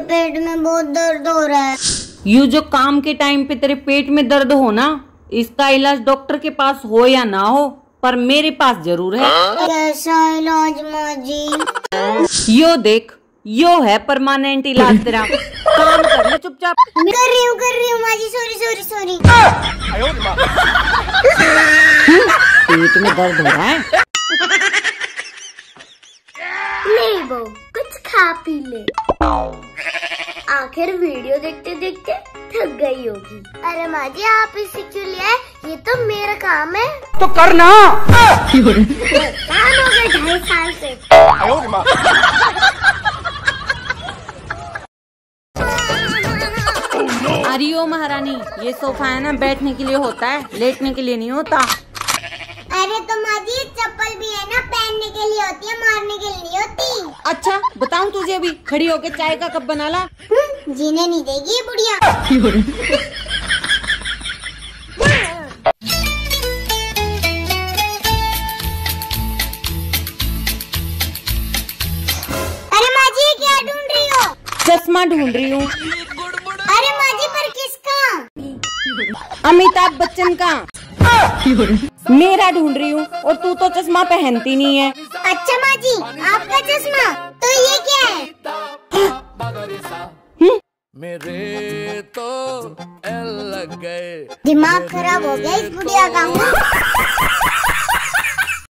पेट में बहुत दर्द हो रहा है। यू जो काम के टाइम पे तेरे पेट में दर्द हो ना इसका इलाज डॉक्टर के पास हो या ना हो पर मेरे पास ज़रूर है। कैसा इलाज माँ जी यो देख यो है परमानेंट इलाज तेरा। काम कर ले चुपचाप। कर रही हूँ कर रही हूँ माँ जी सॉरी सॉरी सॉरी पेट में दर्द हो रहा है? ले बहू कुछ खा पी ले। आखिर वीडियो देखते देखते थक गई होगी। अरे माँ जी आप इसे क्यों ले आए? ये तो मेरा काम है। तो करना। काम हो गए ढाई साल से। अरे ओ महारानी ये सोफा है ना बैठने के लिए होता है लेटने के लिए नहीं होता। अरे तो माँ जी चप्पल भी है ना पहनने के लिए होती है मारने के लिए नहीं होती। अच्छा बताऊँ तुझे अभी? खड़ी होके चाय का कप बना ला। हम्म, जीने नहीं देगी बुढ़िया। अरे माँ जी क्या ढूंढ रही हो? चश्मा ढूंढ रही हूँ। अरे माँ जी पर किसका? अमिताभ बच्चन का। मेरा ढूंढ रही हूँ और तू तो चश्मा पहनती नहीं है। अच्छा माँ जी आपका चश्मा? मेरे तो लग गए। दिमाग खराब हो गया इस बुढ़िया का।